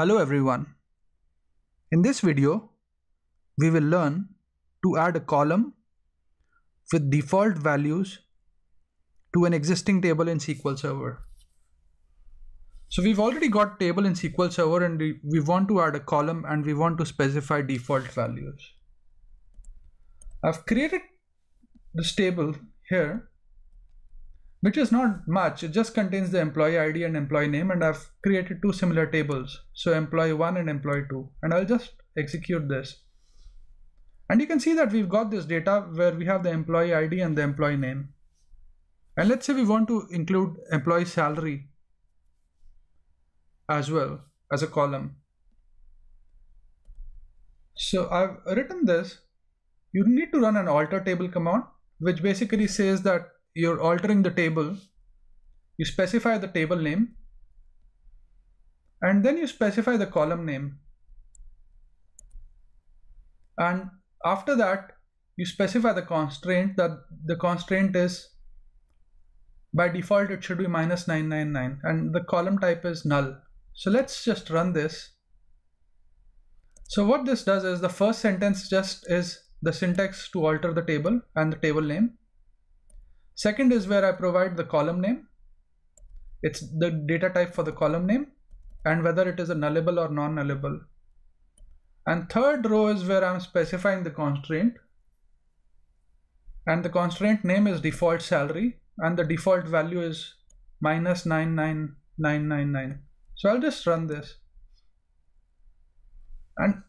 Hello everyone. In this video, we will learn to add a column with default values to an existing table in SQL Server. So we've already got table in SQL Server and we want to add a column and we want to specify default values. I've created this table here which is not much. It just contains the employee ID and employee name and I've created two similar tables. So employee one and employee two, and I'll just execute this. And you can see that we've got this data where we have the employee ID and the employee name. And let's say we want to include employee salary as well as a column. So I've written this. You need to run an alter table command, which basically says that you're altering the table, you specify the table name, and then you specify the column name. And after that, you specify the constraint that the constraint is by default it should be minus 999 and the column type is null. So let's just run this. So what this does is the first sentence just is the syntax to alter the table and the table name. Second is where I provide the column name. It's the data type for the column name and whether it is a nullable or non-nullable. And third row is where I'm specifying the constraint. And the constraint name is default salary and the default value is minus 99999. So I'll just run this. And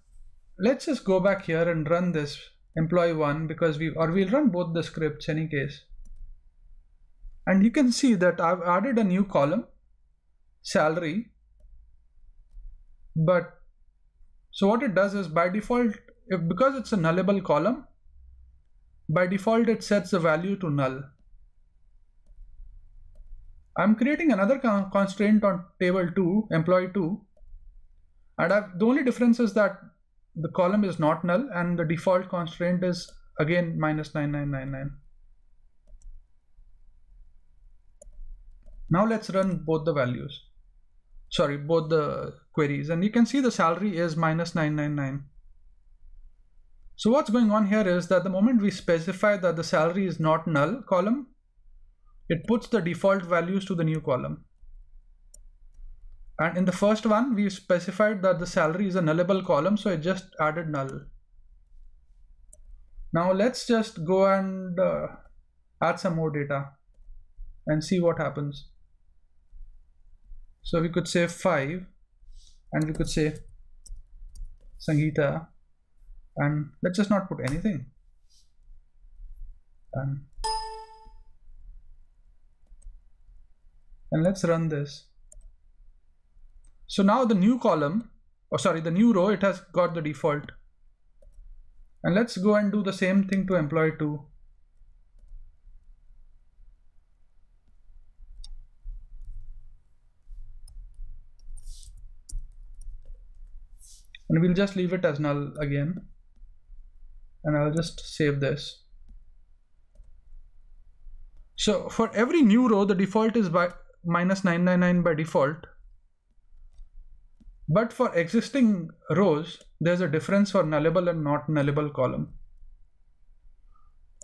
let's just go back here and run this employee one because we or we'll run both the scripts any case and you can see that I've added a new column salary. But so what it does is by default if because it's a nullable column by default it sets the value to null. I'm creating another constraint on table 2 employee 2 and I've, the only difference is that the column is not null and the default constraint is again minus 9999 Now let's run both the values. Sorry, both the queries and you can see the salary is minus 999. So what's going on here is that the moment we specify that the salary is not null column, it puts the default values to the new column. And in the first one, we specified that the salary is a nullable column, so it just added null. Now let's just go and uh, add some more data and see what happens. So we could say 5 and we could say Sangeeta and let's just not put anything. And, and let's run this. So now the new column, or sorry, the new row, it has got the default. And let's go and do the same thing to employee 2. And we'll just leave it as null again. And I'll just save this. So for every new row the default is by minus 999 by default. But for existing rows there's a difference for nullable and not nullable column.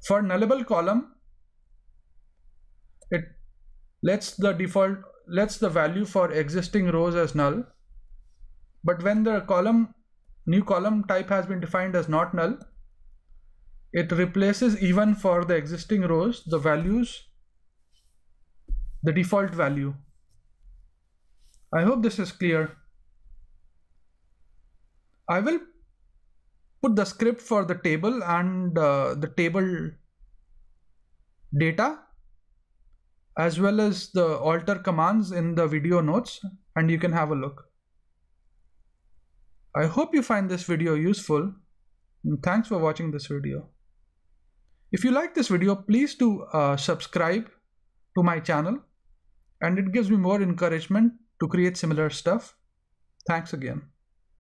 For nullable column it lets the default lets the value for existing rows as null. But when the column new column type has been defined as not null. It replaces even for the existing rows, the values, the default value. I hope this is clear. I will put the script for the table and uh, the table data as well as the alter commands in the video notes and you can have a look. I hope you find this video useful and thanks for watching this video. If you like this video, please do uh, subscribe to my channel and it gives me more encouragement to create similar stuff. Thanks again.